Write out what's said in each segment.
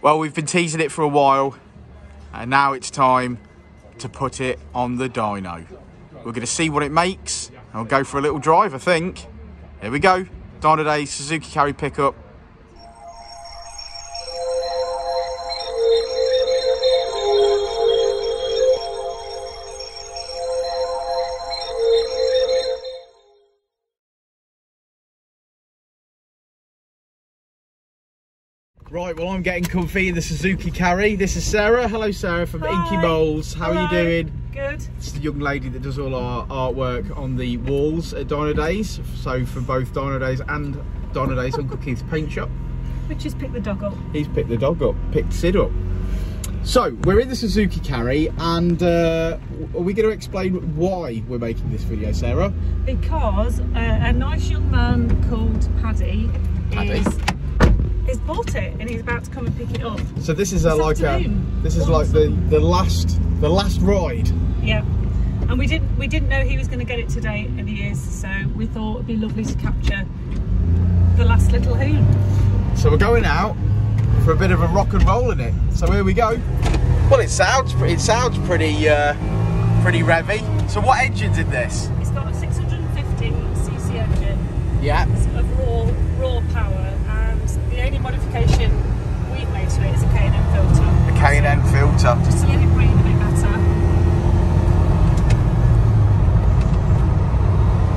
Well, we've been teasing it for a while, and now it's time to put it on the dyno. We're going to see what it makes, and we'll go for a little drive, I think. Here we go. Dynodaze Suzuki Carry pickup. Right, well, I'm getting comfy in the Suzuki Carry. This is Sarah. Hello, Sarah from Hi. Inky Moles. How are you doing? Good. It's the young lady that does all our artwork on the walls at Dynodaze. So for both Dynodaze and Dynodaze Uncle Keith's paint shop. Which just picked the dog up. He's picked the dog up, picked Sid up. So we're in the Suzuki Carry, and uh, are we going to explain why we're making this video, Sarah? Because uh, a nice young man called Paddy, Paddy. is is bought it and he's about to come and pick it up. So this is a, This like a, this is like the the last the last ride. Yeah. And we didn't we didn't know he was going to get it today, and he is. So we thought it'd be lovely to capture the last little hoon. So we're going out for a bit of a rock and roll in it. So here we go. Well, it sounds pre- it sounds pretty uh, pretty revvy. So what engine's in this? It's got a 650 cc engine Yeah. of raw raw power, and the only modification we've made to it is a K&N filter. The K&N filter. Just to let it breathe a bit better.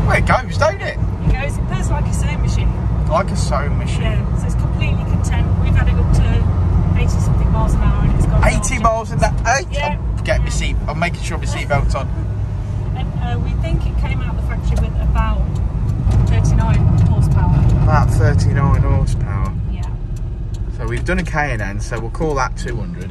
Well, it goes, don't it? It goes, it purrs like a sewing machine. Like a sewing machine. Yeah, so it's completely content. We've had it up to 80 something miles an hour and it's got 80 miles in that. Eight. Yeah. I'm getting my seat. I'm making sure my seatbelt's on. And uh, we think it came out of the factory with about 39 horsepower. About 39 horsepower. Yeah. So we've done a K&N, so we'll call that 200.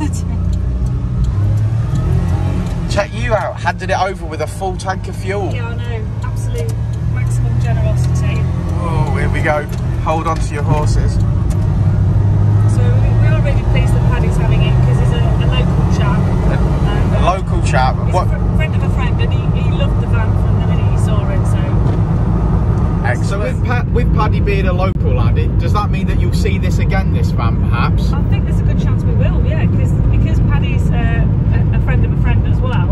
Check you out. Handed it over with a full tank of fuel. yeah, I know. Absolute maximum generosity. Oh, here we go. Hold on to your horses. So we, we are really pleased that Paddy's having it because he's a, a local chap. And, A uh, local chap. He's What? a fr- friend of a friend and he, he loved the van from the minute he saw it. So So with, pa- with Paddy being a local lad, that you'll see this again, this van perhaps? I think there's a good chance we will, yeah, because because Paddy's uh, a, a friend of a friend as well.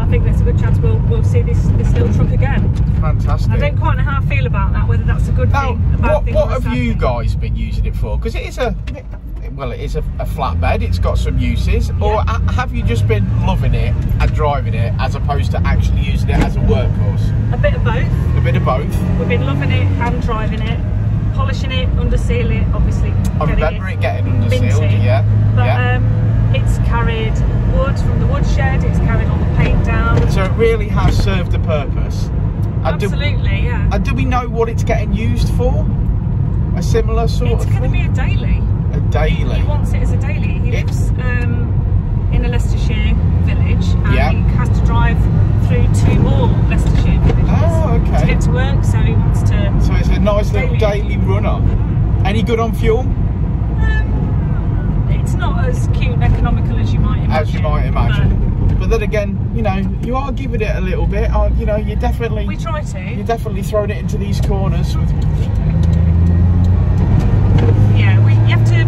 I think there's a good chance we'll we'll see this this little truck again. Fantastic. I don't quite know how I feel about that. Whether that's a good Now, thing, what, thing, what have you thing. guys been using it for? Because it is a, well, it is a, a flatbed. It's got some uses. Or Yeah. ha- have you just been loving it and driving it as opposed to actually using it as a workhorse? A bit of both. A bit of both. We've been loving it and driving it, polishing it, under seal it, obviously. I getting remember it getting under minty. Yeah. But yeah. um, it's carried wood from the woodshed. It's carried all the paint down. so it really has served a purpose. And do, Absolutely, yeah. and do we know what it's getting used for? A similar sort It's of It's going to be a daily. a daily. He wants it as a daily. He Yeah. lives um, in a Leicestershire village and Yeah. he has to drive through two more Leicestershire villages Oh, to get to work. So he wants to. So it's a nice little Daily. daily runner. Any good on fuel? Um, it's not as cute and economical as you might imagine. as you might imagine. But then again, you know, you are giving it a little bit. Or, you know, you're definitely We try to. you're definitely throwing it into these corners. With, Yeah, we, you have to.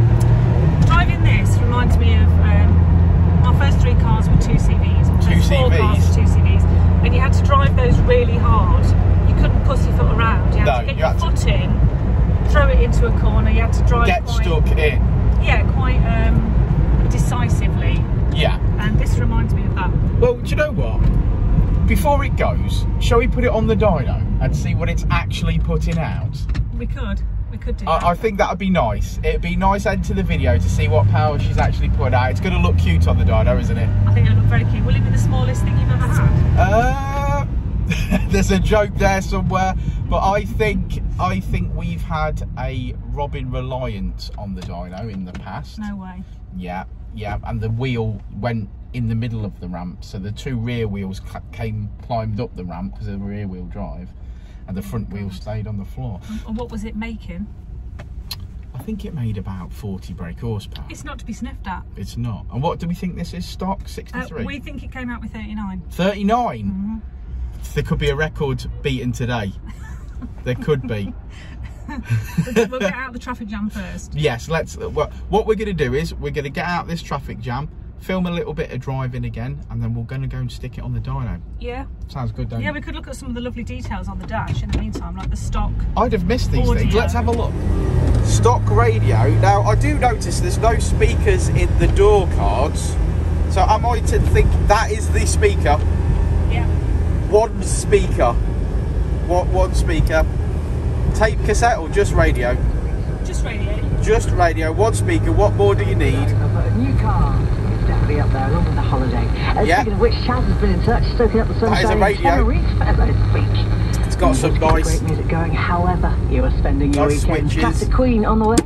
Driving this reminds me of um, our first three cars were 2CVs. Two first four cars CVs. were two CVs. And you had to drive those really hard. You couldn't pussy foot around. You had No, to get you your had to- foot in, throw it into a corner. You had to drive get quite, stuck in. Yeah, quite um, decisively. Yeah. And this reminds me of that. Well, do you know what? Before it goes, shall we put it on the dyno and see what it's actually putting out? We could. We could do. I, I think that would be nice. It'd be nice end to the video to see what power she's actually put out. It's going to look cute on the dyno, isn't it? I think it'll look very cute. Will it be the smallest thing you've ever had? Uh, there's a joke there somewhere, but I think I think we've had a Robin Reliant on the dyno in the past. No way. Yeah, yeah, and the wheel went in the middle of the ramp, so the two rear wheels came climbed up the ramp because of the rear wheel drive, and the front wheel stayed on the floor. And what was it making? I think it made about 40 brake horsepower. It's not to be sniffed at. It's not. And what do we think this is? Stock Uh, 63. we think it came out with 39. 39. There could be a record beaten today. There could be. we'll get out the traffic jam first. Yes, let's. Uh, what what we're going to do is we're going to get out this traffic jam, film a little bit of driving again, and then we're going to go and stick it on the dyno. Yeah. Sounds good, don't Yeah, it? we could look at some of the lovely details on the dash in the meantime, like the stock. I'd have missed these Audio. things. Let's have a look. Stock radio. Now, I do notice there's no speakers in the door cards. So am I to think that is the speaker? Yeah. One speaker. What one speaker? Tape cassette or just radio? Just radio. Just radio, one speaker. What more do you need? But a new car is definitely up there along with the holiday. Uh, Yeah. Speaking of which, Chaz has been in touch, soaking up the That is a sunshine in radio. Tenerife earlier this. It's got some nice. Great music going. However, you are spending your Nice weekend. switches. Classic Queen on the way,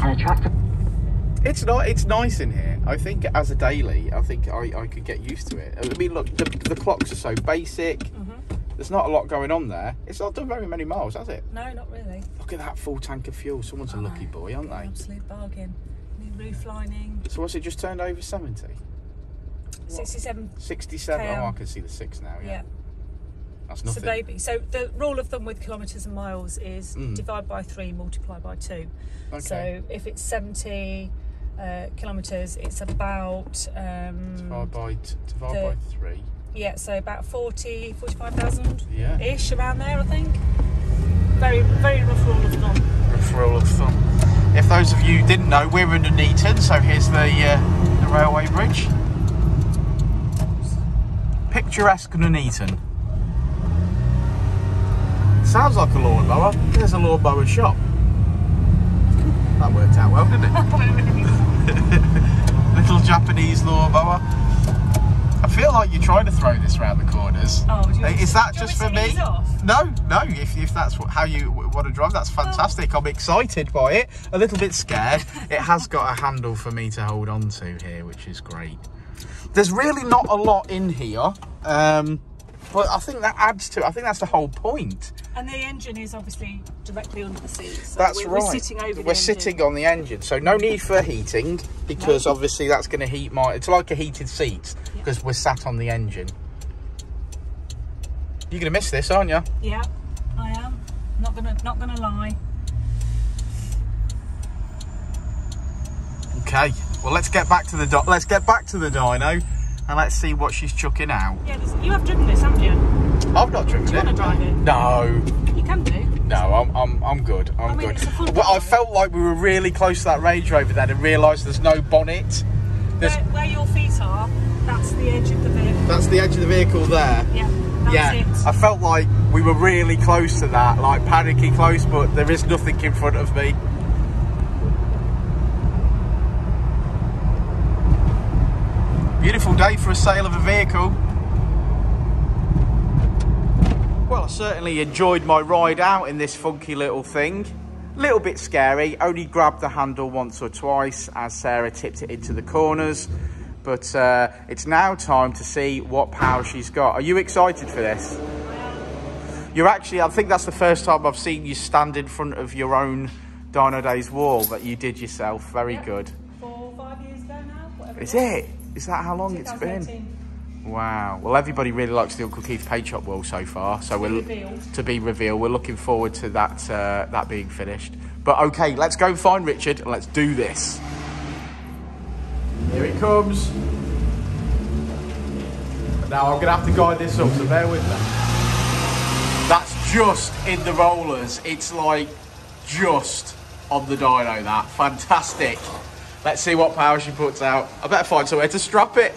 and a track. It's not. It's nice in here. I think as a daily, I think I, I could get used to it. I mean, look, the, the clocks are so basic. Mm-hmm. There's not a lot going on there. It's not done very many miles, has it? No, not really. Look at that full tank of fuel. Someone's a lucky boy, aren't they? Absolute bargain. New roof lining. So what's it just turned over 70? 67. 67. KM. Oh, I can see the six now. Yeah, Yeah. that's It's a nothing. baby. So the rule of thumb with kilometres and miles is Mm. divide by three, multiply by two. Okay. So if it's 70 uh, kilometres, it's about um, divide by t- divide the- by three. yeah, so about 40, 45,000 Yeah. ish around there, I think. Very, very rough rule of thumb. Rough rule of thumb. If those of you didn't know, we're in Nuneaton, so here's the uh, the railway bridge. Picturesque Nuneaton. Sounds like a lawnmower. There's a lawnmower shop. That worked out well, didn't it? Little Japanese lawnmower. I feel like you're trying to throw this round the corners. Oh, Is to- that just for me me? to ease off? No, no. If, if that's what, how you want to drive, that's fantastic. I'm excited by it. A little bit scared. it has got a handle for me to hold on to here, which is great. There's really not a lot in here, um, but I think that adds to it. I think that's the whole point. And the engine is obviously directly under the seat. So That's we're, right. We're sitting over We're engine. sitting on the engine, so no need for heating because obviously that's going to heat my. It's like a heated seat Yeah. because we're sat on the engine. You're going to miss this, aren't you? Yeah, I am. Not gonna, not gonna lie. Okay. Well, let's get back to the do- let's get back to the dyno, and let's see what she's chucking out. Yeah, you have driven this, haven't you? I've not driven Do you it. want to drive it? No, You can do. no, I'm, I'm, I'm good. I'm I mean, good. Well, I felt like we were really close to that Range Rover then, and realised there's no bonnet. There's, Where, where your feet are, that's the edge of the vehicle. that's the edge of the vehicle there. Yeah, yeah, it. I felt like we were really close to that, like panicky close, but there is nothing in front of me. Beautiful day for a sale of a vehicle. Well, I certainly enjoyed my ride out in this funky little thing. Little bit scary, only grabbed the handle once or twice as Sarah tipped it into the corners. But uh, it's now time to see what power she's got. Are you excited for this? You're actually, I think that's the first time I've seen you stand in front of your own Dynodaze wall that you did yourself. Very Yeah. good. Four, five years ago now. Whatever Is it? Is that how long it's been? Wow. Well, everybody really likes the Uncle Keith Paint Shop wall so far. So we're revealed. to be revealed. We're looking forward to that uh, that being finished. But okay, let's go find Richard and let's do this. Here it comes. Now I'm gonna have to guide this up, so bear with me. That's just in the rollers. It's like just on the dyno. That fantastic. Let's see what power she puts out. I better find somewhere to strap it.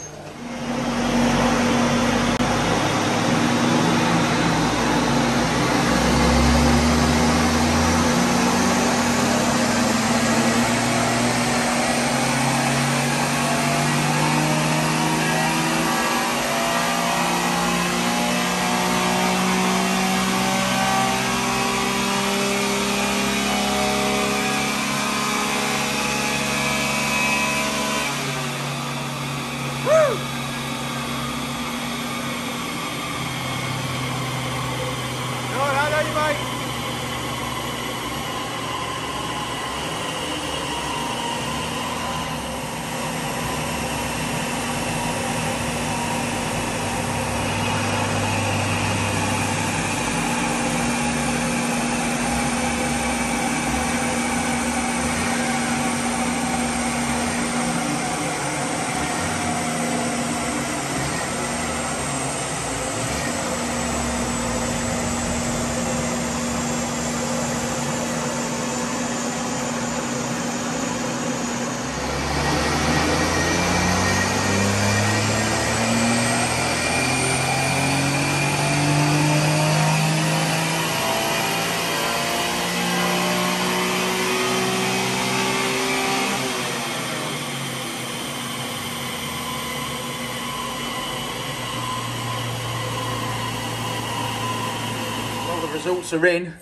Results are in.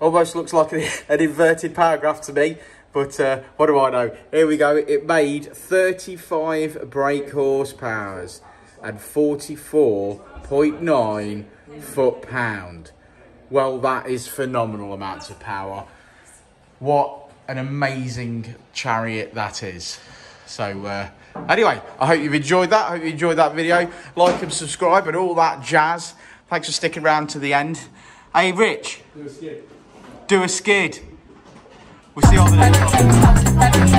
Almost looks like an, an inverted paragraph to me, but uh, what do I know? Here we go. It made 35 brake horsepowers and 44.9 foot pound. Well, that is phenomenal amounts of power. What an amazing chariot that is. So, uh, anyway, I hope you've enjoyed that. I hope you enjoyed that video. Like and subscribe and all that jazz. Thanks for sticking around to the end. Hey, Rich. Do a skid. Do a skid. We'll see you on the next one.